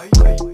Ay, ay,